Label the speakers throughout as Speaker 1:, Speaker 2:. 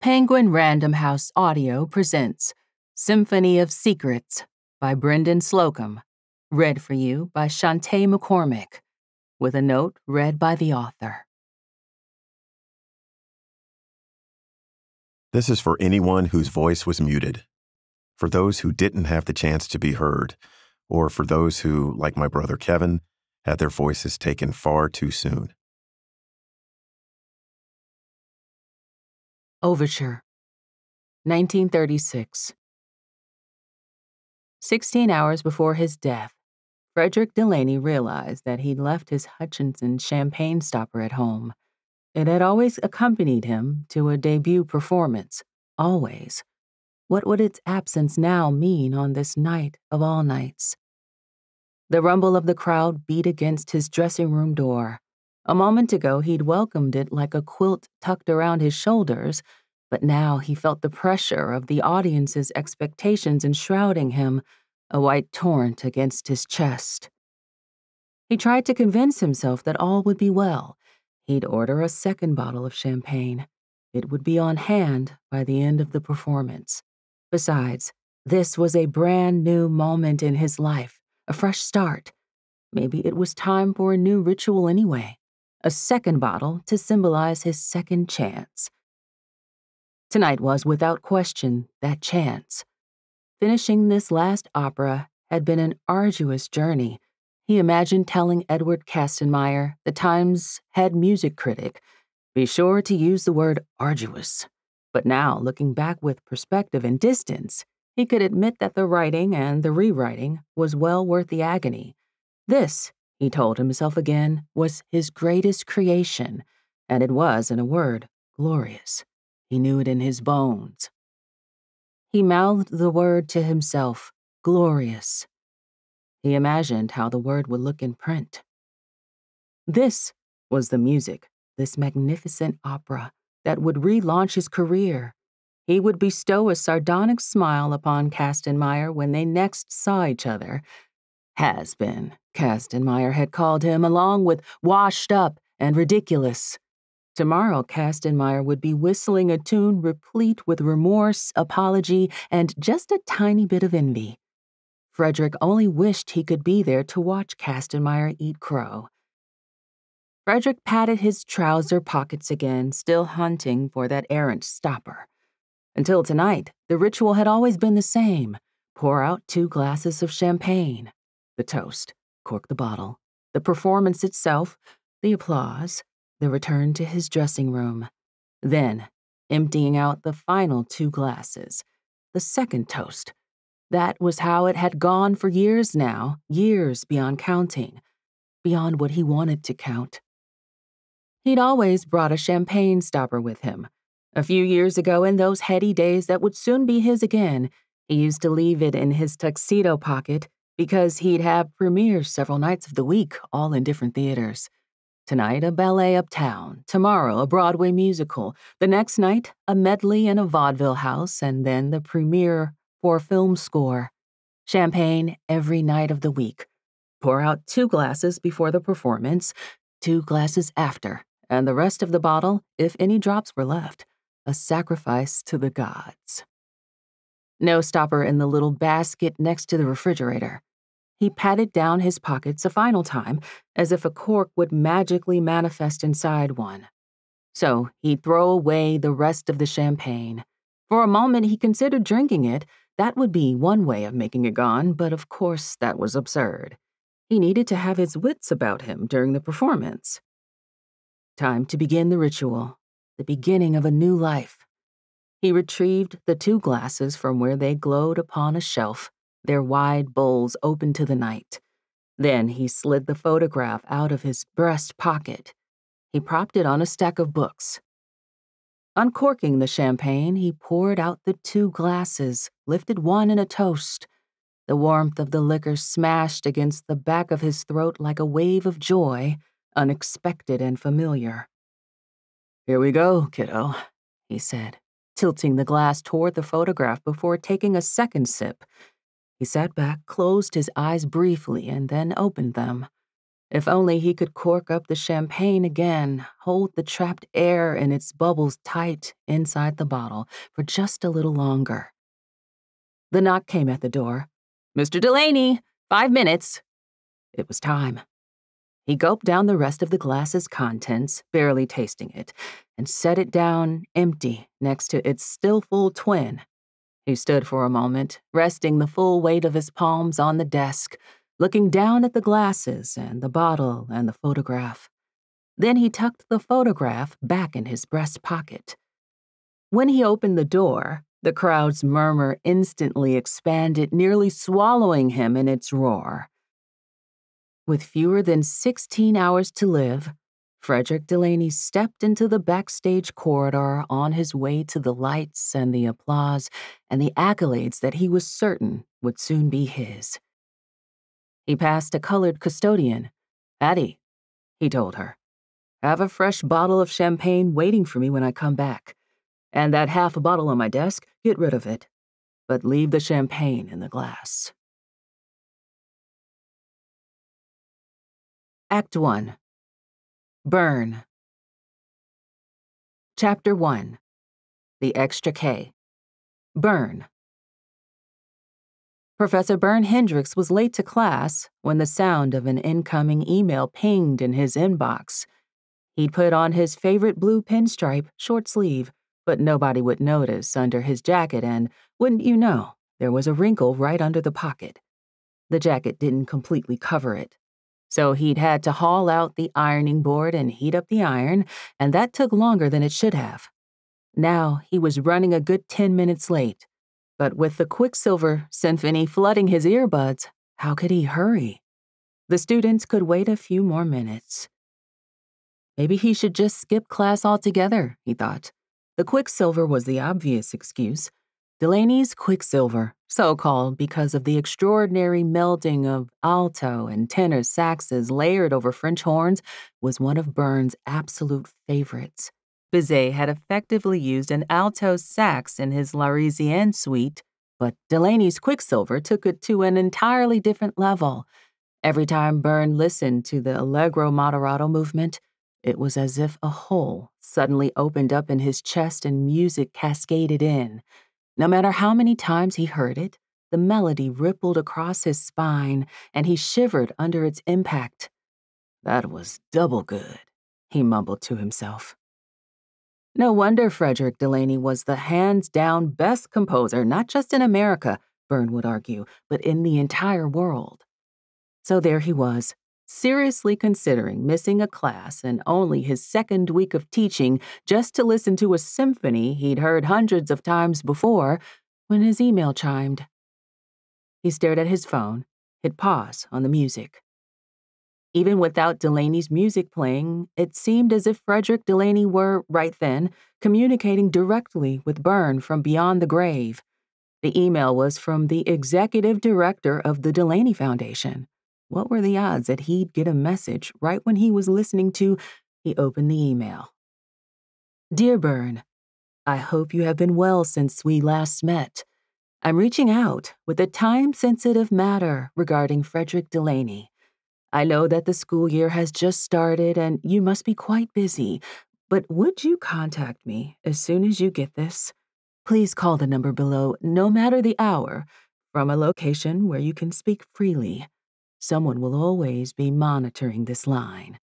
Speaker 1: Penguin Random House Audio presents Symphony of Secrets by Brendan Slocumb, read for you by Chanté McCormick, with a note read by the author.
Speaker 2: This is for anyone whose voice was muted, for those who didn't have the chance to be heard, or for those who, like my brother Kevin, had their voices taken far too soon.
Speaker 1: Overture 1936 Sixteen hours before his death, Frederick Delaney realized that he'd left his Hutchinson champagne stopper at home. It had always accompanied him to a debut performance, always. What would its absence now mean on this night of all nights? The rumble of the crowd beat against his dressing room door. A moment ago, he'd welcomed it like a quilt tucked around his shoulders, but now he felt the pressure of the audience's expectations enshrouding him, a white torrent against his chest. He tried to convince himself that all would be well. He'd order a second bottle of champagne. It would be on hand by the end of the performance. Besides, this was a brand new moment in his life, a fresh start. Maybe it was time for a new ritual anyway a second bottle to symbolize his second chance. Tonight was, without question, that chance. Finishing this last opera had been an arduous journey. He imagined telling Edward Kastenmeier, the Times head music critic, be sure to use the word arduous. But now, looking back with perspective and distance, he could admit that the writing and the rewriting was well worth the agony. This he told himself again, was his greatest creation, and it was, in a word, glorious. He knew it in his bones. He mouthed the word to himself, glorious. He imagined how the word would look in print. This was the music, this magnificent opera that would relaunch his career. He would bestow a sardonic smile upon Kastenmeier when they next saw each other. Has been, Kastenmeier had called him, along with washed up and ridiculous. Tomorrow, Kastenmeier would be whistling a tune replete with remorse, apology, and just a tiny bit of envy. Frederick only wished he could be there to watch Kastenmeier eat crow. Frederick patted his trouser pockets again, still hunting for that errant stopper. Until tonight, the ritual had always been the same pour out two glasses of champagne. The toast cork the bottle, the performance itself, the applause, the return to his dressing room. Then, emptying out the final two glasses, the second toast. That was how it had gone for years now, years beyond counting, beyond what he wanted to count. He'd always brought a champagne stopper with him. A few years ago, in those heady days that would soon be his again, he used to leave it in his tuxedo pocket because he'd have premieres several nights of the week, all in different theaters. Tonight, a ballet uptown. Tomorrow, a Broadway musical. The next night, a medley in a vaudeville house, and then the premiere for film score. Champagne every night of the week. Pour out two glasses before the performance, two glasses after, and the rest of the bottle, if any drops were left, a sacrifice to the gods. No stopper in the little basket next to the refrigerator. He patted down his pockets a final time, as if a cork would magically manifest inside one. So he'd throw away the rest of the champagne. For a moment, he considered drinking it. That would be one way of making it gone, but of course, that was absurd. He needed to have his wits about him during the performance. Time to begin the ritual, the beginning of a new life. He retrieved the two glasses from where they glowed upon a shelf their wide bowls open to the night. Then he slid the photograph out of his breast pocket. He propped it on a stack of books. Uncorking the champagne, he poured out the two glasses, lifted one in a toast. The warmth of the liquor smashed against the back of his throat like a wave of joy, unexpected and familiar. Here we go, kiddo, he said, tilting the glass toward the photograph before taking a second sip he sat back, closed his eyes briefly, and then opened them. If only he could cork up the champagne again, hold the trapped air and its bubbles tight inside the bottle for just a little longer. The knock came at the door. Mr. Delaney, five minutes. It was time. He gulped down the rest of the glass's contents, barely tasting it, and set it down empty next to its still full twin. He stood for a moment, resting the full weight of his palms on the desk, looking down at the glasses and the bottle and the photograph. Then he tucked the photograph back in his breast pocket. When he opened the door, the crowd's murmur instantly expanded, nearly swallowing him in its roar. With fewer than 16 hours to live, Frederick Delaney stepped into the backstage corridor on his way to the lights and the applause and the accolades that he was certain would soon be his. He passed a colored custodian. Addie, he told her, have a fresh bottle of champagne waiting for me when I come back. And that half a bottle on my desk, get rid of it. But leave the champagne in the glass. Act 1 Bern. Chapter 1 The Extra K. Bern. Professor Bern Hendricks was late to class when the sound of an incoming email pinged in his inbox. He'd put on his favorite blue pinstripe short sleeve, but nobody would notice under his jacket, and wouldn't you know, there was a wrinkle right under the pocket. The jacket didn't completely cover it so he'd had to haul out the ironing board and heat up the iron, and that took longer than it should have. Now he was running a good 10 minutes late, but with the Quicksilver symphony flooding his earbuds, how could he hurry? The students could wait a few more minutes. Maybe he should just skip class altogether, he thought. The Quicksilver was the obvious excuse. Delaney's Quicksilver, so called because of the extraordinary melding of alto and tenor saxes layered over French horns, was one of Bern's absolute favorites. Bizet had effectively used an alto sax in his L'Arlésienne suite, but Delaney's Quicksilver took it to an entirely different level. Every time Bern listened to the Allegro moderato movement, it was as if a hole suddenly opened up in his chest and music cascaded in. No matter how many times he heard it, the melody rippled across his spine and he shivered under its impact. That was double good, he mumbled to himself. No wonder Frederick Delaney was the hands down best composer, not just in America, Bern would argue, but in the entire world. So there he was, seriously considering missing a class and only his second week of teaching just to listen to a symphony he'd heard hundreds of times before when his email chimed. He stared at his phone, hit pause on the music. Even without Delaney's music playing, it seemed as if Frederick Delaney were, right then, communicating directly with Bern from beyond the grave. The email was from the executive director of the Delaney Foundation. What were the odds that he'd get a message right when he was listening to? He opened the email. Dear Bern, I hope you have been well since we last met. I'm reaching out with a time sensitive matter regarding Frederick Delaney. I know that the school year has just started and you must be quite busy, but would you contact me as soon as you get this? Please call the number below, no matter the hour, from a location where you can speak freely. Someone will always be monitoring this line.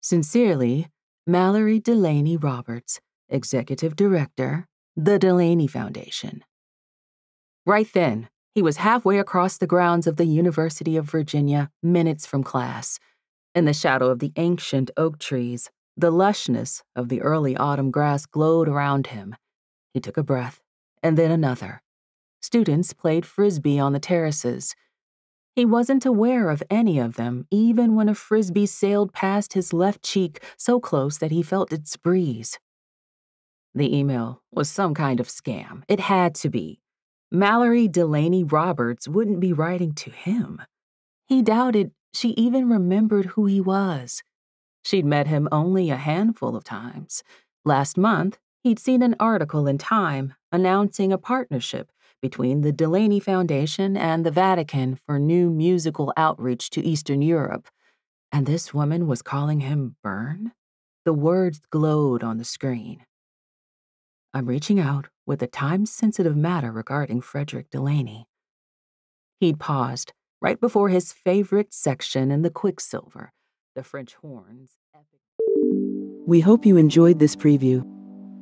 Speaker 1: Sincerely, Mallory Delaney Roberts, Executive Director, The Delaney Foundation. Right then, he was halfway across the grounds of the University of Virginia, minutes from class. In the shadow of the ancient oak trees, the lushness of the early autumn grass glowed around him. He took a breath, and then another. Students played frisbee on the terraces. He wasn't aware of any of them, even when a frisbee sailed past his left cheek so close that he felt its breeze. The email was some kind of scam. It had to be. Mallory Delaney Roberts wouldn't be writing to him. He doubted she even remembered who he was. She'd met him only a handful of times. Last month, he'd seen an article in Time announcing a partnership between the Delaney Foundation and the Vatican for new musical outreach to Eastern Europe. And this woman was calling him Bern? The words glowed on the screen. I'm reaching out with a time sensitive matter regarding Frederick Delaney. He'd paused right before his favorite section in the Quicksilver, the French horns.
Speaker 3: We hope you enjoyed this preview.